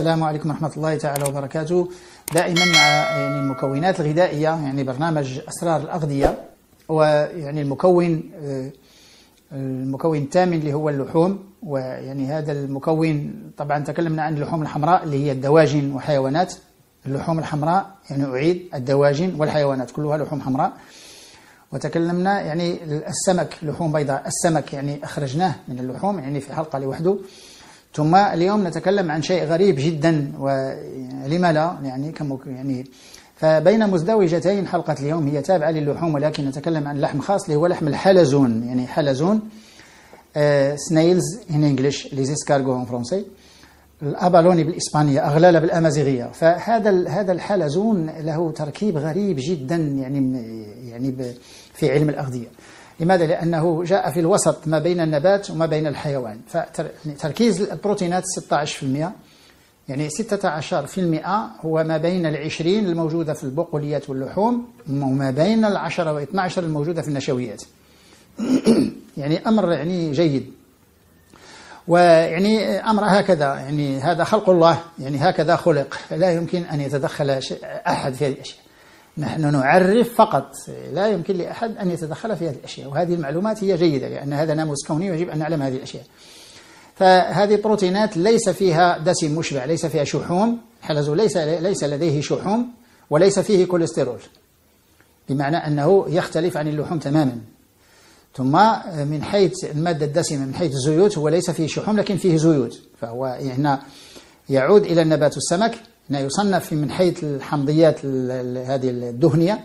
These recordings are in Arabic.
السلام عليكم ورحمة الله تعالى وبركاته. دائما مع يعني المكونات الغذائية يعني برنامج أسرار الأغذية ويعني المكون آه، المكون الثامن اللي هو اللحوم ويعني هذا المكون طبعا تكلمنا عن اللحوم الحمراء اللي هي الدواجن وحيوانات. اللحوم الحمراء يعني أعيد الدواجن والحيوانات كلها لحوم حمراء. وتكلمنا يعني السمك لحوم بيضاء السمك يعني أخرجناه من اللحوم يعني في حلقة لوحده. ثم اليوم نتكلم عن شيء غريب جدا ولما لا؟ يعني كم يعني فبين مزدوجتين حلقة اليوم هي تابعة للحوم ولكن نتكلم عن لحم خاص اللي هو لحم الحلزون. يعني حلزون snails in English les escargots en français ال abalone بالإسبانية اغلالة بالأمازيغية. فهذا هذا الحلزون له تركيب غريب جدا يعني يعني في علم الأغذية. لماذا؟ لأنه جاء في الوسط ما بين النبات وما بين الحيوان. فتركيز البروتينات 16% يعني 16% هو ما بين العشرين الموجودة في البقوليات واللحوم وما بين العشرة و12 الموجودة في النشويات. يعني أمر يعني جيد. ويعني أمر هكذا يعني هذا خلق الله يعني هكذا خلق. لا يمكن أن يتدخل أحد في هذه الأشياء. نحن نعرف فقط لا يمكن لأحد أن يتدخل في هذه الأشياء وهذه المعلومات هي جيدة لأن هذا ناموس كوني ويجب أن نعلم هذه الأشياء. فهذه البروتينات ليس فيها دسم مشبع ليس فيها شحوم الحلز ليس ليس لديه شحوم وليس فيه كوليسترول. بمعنى أنه يختلف عن اللحوم تماما. ثم من حيث المادة الدسمة من حيث الزيوت هو ليس فيه شحوم لكن فيه زيوت. فهو هنا يعود إلى النبات والسمك يصنف من حيث الحمضيات هذه الدهنية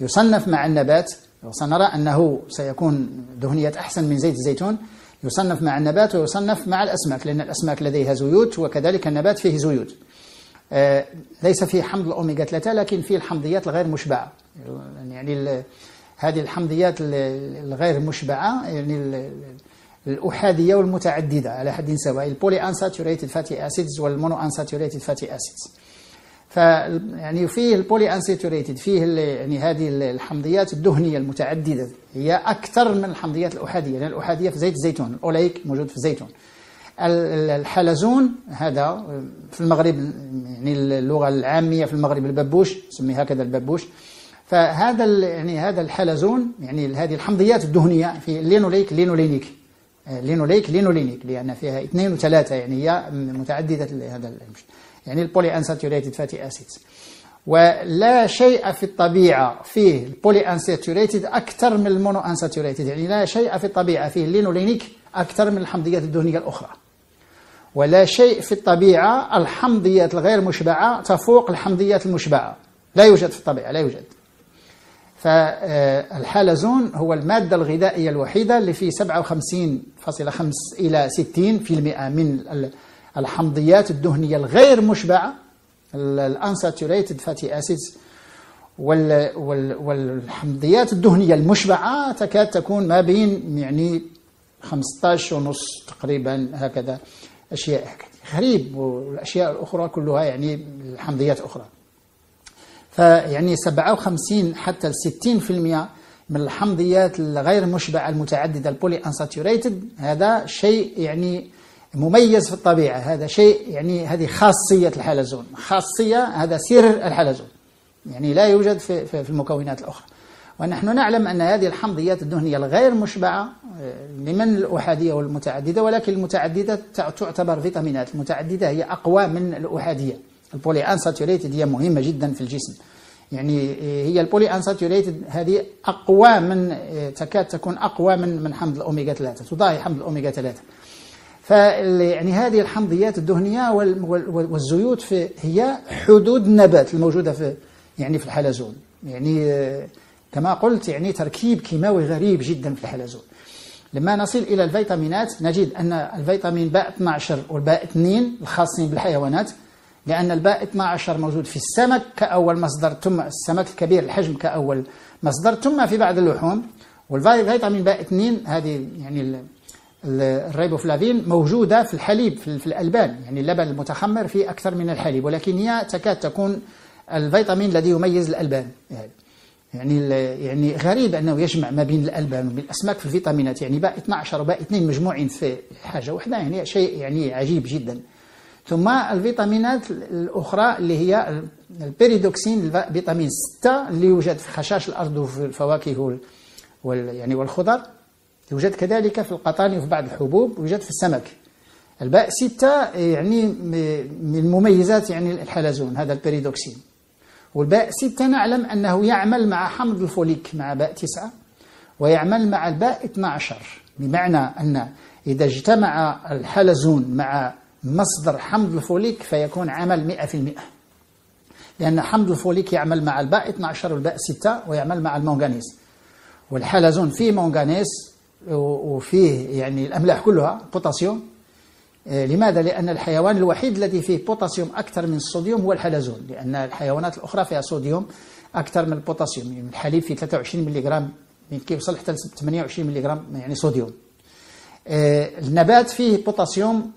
يصنف مع النبات وسنرى أنه سيكون دهنيات أحسن من زيت الزيتون يصنف مع النبات ويصنف مع الأسماك لأن الأسماك لديها زيوت وكذلك النبات فيه زيوت. آه، ليس فيه حمض الأوميغا 3 لكن فيه الحمضيات الغير مشبعة. يعني هذه الحمضيات الغير مشبعة يعني الأحادية والمتعددة على حد سواء ال polyunsaturated fatty acids وال monounsaturated fatty acids. ف يعني فيه ال polyunsaturated فيه يعني هذه الحمضيات الدهنية المتعددة. هي أكثر من الحمضيات الأحادية لأن الأحادية في زيت الزيتون الأوليك موجود في الزيتون. الحلزون هذا في المغرب يعني اللغة العامية في المغرب الببوش نسميه هكذا الببوش. فهذا يعني هذا الحلزون يعني هذه الحمضيات الدهنية في ال linoleic linolenic. لينوليك لينولينيك لأن فيها اثنين وثلاثة يعني هي متعددة هذا المشكل يعني ال polyunsaturated fatty acids ولا شيء في الطبيعة فيه ال polyunsaturated أكثر من ال monounsaturated يعني لا شيء في الطبيعة فيه اللينولينيك أكثر من الحمضيات الدهنية الأخرى. ولا شيء في الطبيعة الحمضيات الغير مشبعة تفوق الحمضيات المشبعة. لا يوجد في الطبيعة لا يوجد. فالحلزون هو المادة الغذائية الوحيدة اللي فيه 57.5 إلى 60% من الحمضيات الدهنية الغير مشبعة ال unsaturated fatty acids والحمضيات الدهنية المشبعة تكاد تكون ما بين يعني 15 ونص تقريبا هكذا أشياء غريب والأشياء الأخرى كلها يعني الحمضيات أخرى. فيعني 57 حتى 60% من الحمضيات الغير مشبعة المتعددة ال polyunsaturated هذا شيء يعني مميز في الطبيعة. هذا شيء يعني هذه خاصية الحلزون. خاصية هذا سر الحلزون. يعني لا يوجد في, في المكونات الأخرى. ونحن نعلم أن هذه الحمضيات الدهنية الغير مشبعة آه، لمن الأحادية والمتعددة ولكن المتعددة تعتبر فيتامينات. المتعددة هي أقوى من الأحادية. ال polyunsaturated هي مهمة جدا في الجسم. يعني آه، هي ال polyunsaturated هذه أقوى من آه، تكاد تكون أقوى من من حمض الأوميغا 3 تضاهي حمض الأوميغا 3 فيعني هذه الحمضيات الدهنية والزيوت في هي حدود النبات الموجودة في يعني في الحلزون. يعني آه، كما قلت يعني تركيب كيماوي غريب جدا في الحلزون. لما نصل إلى الفيتامينات نجد أن الفيتامين باء 12 والباء 2 الخاصين بالحيوانات لأن الباء 12 موجود في السمك كأول مصدر ثم السمك الكبير الحجم كأول مصدر ثم في بعض اللحوم والفيتامين باء 2 هذه يعني الريبوفلافين موجودة في الحليب في الألبان يعني اللبن المتخمر فيه أكثر من الحليب ولكن هي تكاد تكون الفيتامين الذي يميز الألبان. يعني يعني غريب أنه يجمع ما بين الألبان وبين الأسماك في الفيتامينات يعني باء 12 وباء 2 مجموعين في حاجة واحدة يعني شيء يعني عجيب جدا. ثم الفيتامينات الأخرى اللي هي البيريدوكسين فيتامين 6 اللي يوجد في خشاش الأرض وفي الفواكه وال يعني والخضر. يوجد كذلك في القطان وفي بعض الحبوب يوجد في السمك. الباء 6 يعني من مميزات يعني الحلزون هذا البيريدوكسين. والباء 6 نعلم أنه يعمل مع حمض الفوليك مع باء 9 ويعمل مع الباء 12 بمعنى أن إذا اجتمع الحلزون مع مصدر حمض الفوليك فيكون عمل 100% لأن حمض الفوليك يعمل مع الباء 12 والباء 6 ويعمل مع المونغانيز. والحلزون فيه مونغانيز وفيه يعني الأملاح كلها بوتاسيوم آه، لماذا؟ لأن الحيوان الوحيد الذي فيه بوتاسيوم أكثر من الصوديوم هو الحلزون. لأن الحيوانات الأخرى فيها صوديوم أكثر من البوتاسيوم يعني الحليب فيه 23 ملغ يمكن يوصل حتى ل 28 ملغ يعني صوديوم آه، النبات فيه بوتاسيوم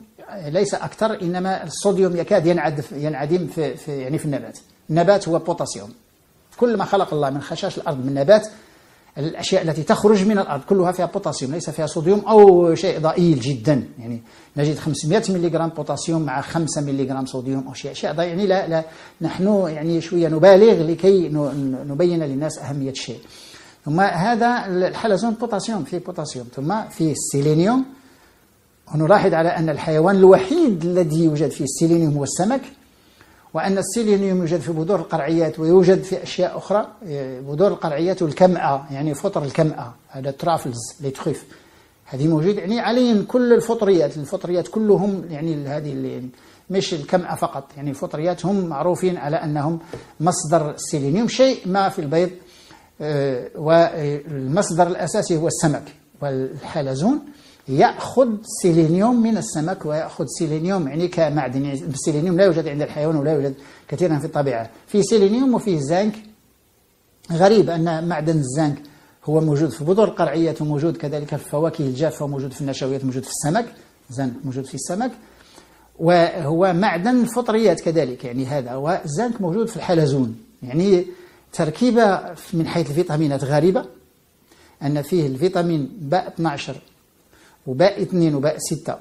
ليس أكثر إنما الصوديوم يكاد ينعدم في, في يعني في النبات. النبات هو بوتاسيوم كل ما خلق الله من خشاش الأرض من نبات الأشياء التي تخرج من الأرض كلها فيها بوتاسيوم ليس فيها صوديوم أو شيء ضئيل جدا. يعني نجد 500 ملغ بوتاسيوم مع 5 ملغ صوديوم أو شيء. أشياء يعني لا, لا نحن يعني شوية نبالغ لكي نبين للناس أهمية الشيء ثم هذا الحلزون بوتاسيوم فيه بوتاسيوم ثم فيه السيلينيوم ونلاحظ على أن الحيوان الوحيد الذي يوجد فيه السيلينيوم هو السمك. وأن السيلينيوم يوجد في بذور القرعيات ويوجد في أشياء أخرى بذور القرعيات والكمأة يعني فطر الكمأة هذا truffles les truffes هذه موجود يعني عليهم كل الفطريات الفطريات كلهم يعني هذه اللي مش الكمأة فقط يعني الفطريات هم معروفين على أنهم مصدر السيلينيوم شيء ما في البيض آه، والمصدر الأساسي هو السمك والحلزون. يأخذ سيلينيوم من السمك ويأخذ سيلينيوم يعني كمعدن يعني السيلينيوم لا يوجد عند الحيوان ولا يوجد كثيرا في الطبيعة. في سيلينيوم وفيه زنك. غريب أن معدن الزنك هو موجود في بذور القرعيات وموجود كذلك في الفواكه الجافة وموجود في النشويات موجود في السمك. زنك موجود في السمك. وهو معدن الفطريات كذلك يعني هذا. والزنك موجود في الحلزون يعني تركيبة من حيث الفيتامينات غريبة أن فيه الفيتامين باء 12 وباء 2 وباء 6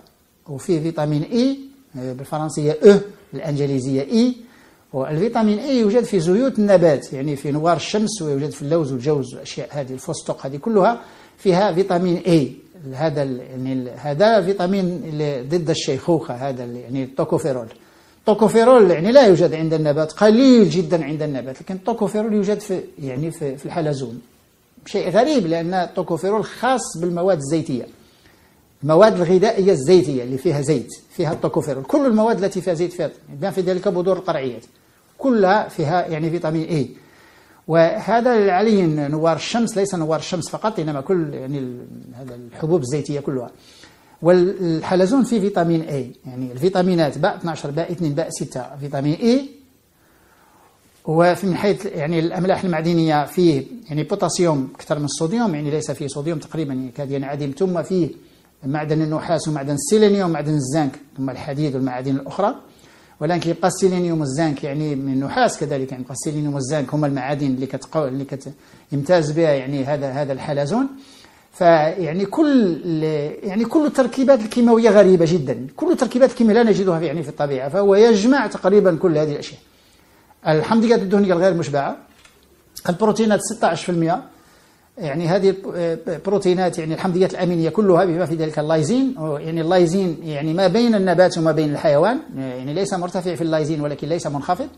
وفيه فيتامين إي بالفرنسية أو الانجليزية إي. والفيتامين إي يوجد في زيوت النبات يعني في نوار الشمس ويوجد في اللوز والجوز والاشياء هذه الفستق هذه كلها فيها فيتامين إي. هذا يعني هذا فيتامين ضد الشيخوخة هذا يعني التوكوفيرول. التوكوفيرول يعني لا يوجد عند النبات قليل جدا عند النبات لكن التوكوفيرول يوجد في يعني في الحلزون. شيء غريب لأن التوكوفيرول خاص بالمواد الزيتية. المواد الغذائية الزيتية اللي فيها زيت فيها التوكوفيرول كل المواد التي فيها زيت فيها بما في ذلك بذور القرعيات كلها فيها يعني فيتامين اي وهذا عليه نوار الشمس ليس نوار الشمس فقط إنما كل يعني هذا الحبوب الزيتية كلها. والحلزون فيه فيتامين اي يعني الفيتامينات باء 12 باء 2 باء 6 فيتامين اي وفي من حيث يعني الأملاح المعدنية فيه يعني بوتاسيوم أكثر من الصوديوم يعني ليس فيه صوديوم تقريبا يكاد ينعدم. ثم فيه معدن النحاس ومعدن السيلينيوم ومعدن الزنك ثم الحديد والمعادن الأخرى. ولكن يبقى السيلينيوم والزنك يعني من النحاس كذلك يعني السيلينيوم والزنك هما المعادن اللي كتقو اللي يمتاز بها يعني هذا هذا الحلزون. فيعني كل يعني كل التركيبات الكيماوية غريبة جدا. كل التركيبات الكيميائية لا نجدها في يعني في الطبيعة. فهو يجمع تقريبا كل هذه الأشياء. الحمضيات الدهنيه الغير مشبعة. البروتينات 16% يعني هذه البروتينات يعني الحمضيات الأمينية كلها بما في ذلك اللايزين يعني اللايزين يعني ما بين النبات وما بين الحيوان. يعني ليس مرتفع في اللايزين ولكن ليس منخفض.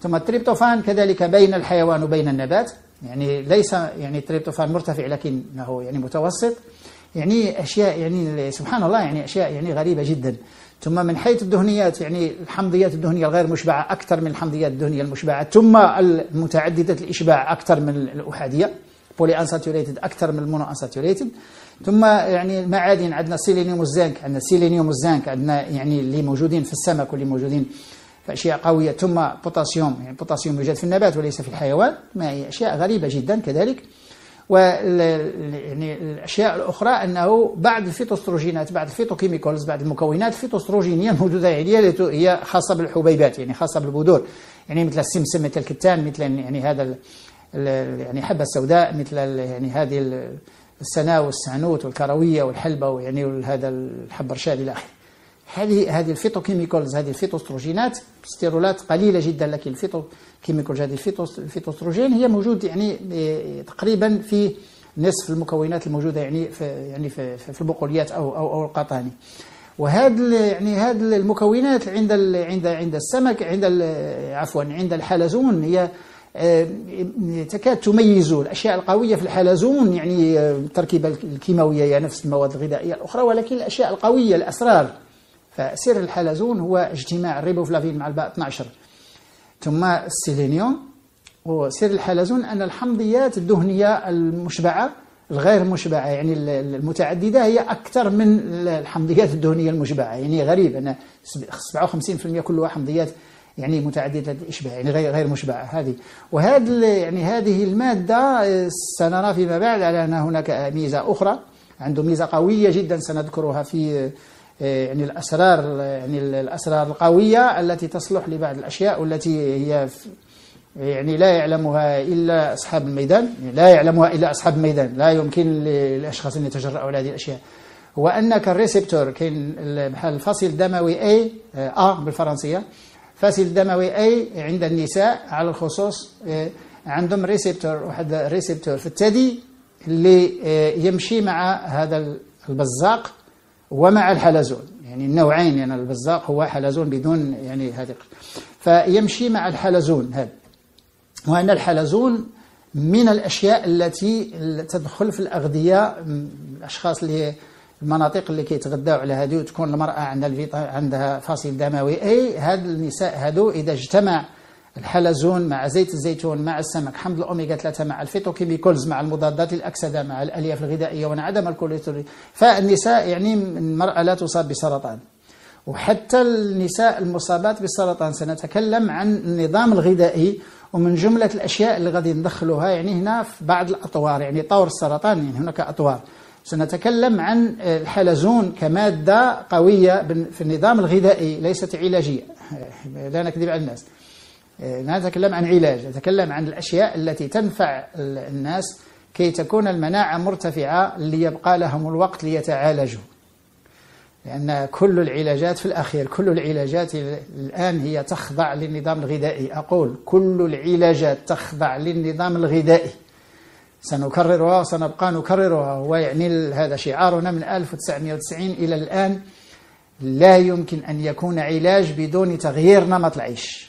ثم التريبتوفان كذلك بين الحيوان وبين النبات. يعني ليس يعني التريبتوفان مرتفع لكنه يعني متوسط. يعني أشياء يعني سبحان الله يعني أشياء يعني غريبة جدا. ثم من حيث الدهنيات يعني الحمضيات الدهنية الغير مشبعة أكثر من الحمضيات الدهنية المشبعة. ثم المتعددة الإشباع أكثر من الأحادية. polyunsaturated أكثر من ال monounsaturated ثم يعني المعادن عندنا سيلينيوم والزنك عندنا سيلينيوم والزنك عندنا يعني اللي موجودين في السمك واللي موجودين في أشياء قوية. ثم بوتاسيوم يعني البوتاسيوم يوجد في النبات وليس في الحيوان. ما هي أشياء غريبة جدا كذلك. و يعني الأشياء الأخرى أنه بعض الفيتوستروجينات بعض ال phytochemicals بعض المكونات الفيتوستروجينية موجوده هي هي خاصة بالحبيبات يعني خاصة بالبذور. يعني مثل السمسم مثل الكتان مثل يعني هذا يعني حبة سوداء مثل يعني هذه السنا والسعنوت والكروية والحلبة ويعني هذا الحب رشاد إلى آخره. هذه هذه ال phytochemicals هذه الفيتوستروجينات ستيرولات قليلة جدا لكن ال phytochemicals هذه الفيتوستروجين هي موجود يعني تقريبا في نصف المكونات الموجودة يعني في يعني في, في البقوليات أو أو أو القطاني. وهذا يعني هذه المكونات عند عند عند السمك عند عفوا عند الحلزون هي آه، تكاد تميز الأشياء القوية في الحلزون يعني آه، التركيبه الكيماوية هي نفس المواد الغذائية الأخرى ولكن الأشياء القوية الأسرار. فسر الحلزون هو اجتماع الريبوفلافين مع الباء 12 ثم السيلينيوم وسر الحلزون أن الحمضيات الدهنية المشبعة الغير مشبعة يعني المتعددة هي أكثر من الحمضيات الدهنية المشبعة. يعني غريب أن 57% كلها حمضيات يعني متعددة الإشباع يعني غير غير مشبعة. هذه. وهذه يعني هذه المادة سنرى فيما بعد على أن هناك ميزة أخرى. عنده ميزة قوية جدا سنذكرها في يعني الأسرار يعني الأسرار القوية التي تصلح لبعض الأشياء والتي هي يعني لا يعلمها إلا أصحاب الميدان يعني لا يعلمها إلا أصحاب الميدان لا يمكن للأشخاص أن يتجرؤوا على هذه الأشياء. هو أنك الريسبتور كاين بحال الفصل الدموي A A بالفرنسية. فصل دموي A عند النساء على الخصوص آه، عندهم receptor واحد receptor في الثدي اللي آه، يمشي مع هذا البزاق ومع الحلزون. يعني النوعين يعني البزاق هو حلزون بدون يعني هذه فيمشي مع الحلزون هذا. وأن الحلزون من الأشياء التي تدخل في الأغذية الأشخاص اللي المناطق اللي كيتغداو على هذه وتكون المرأة عندها عندها فاصل دموي. أي هاد النساء هادو إذا اجتمع الحلزون مع زيت الزيتون مع السمك حمض الأوميغا 3 مع ال phytochemicals مع المضادات الأكسدة مع الألياف الغذائية وانعدم الكوليسترول. فالنساء يعني المرأة لا تصاب بسرطان. وحتى النساء المصابات بالسرطان سنتكلم عن النظام الغذائي ومن جملة الأشياء اللي غادي ندخلوها يعني هنا في بعض الأطوار يعني طور السرطان يعني هناك أطوار. سنتكلم عن الحلزون كمادة قوية في النظام الغذائي ليست علاجية. لا نكذب على الناس. لا نتكلم عن علاج نتكلم عن الأشياء التي تنفع الناس كي تكون المناعة مرتفعة ليبقى لهم الوقت ليتعالجوا. لأن كل العلاجات في الأخير كل العلاجات الآن هي تخضع للنظام الغذائي. أقول كل العلاجات تخضع للنظام الغذائي. سنكررها وسنبقى نكررها. هو يعني هذا شعارنا من 1990 إلى الآن لا يمكن أن يكون علاج بدون تغيير نمط العيش.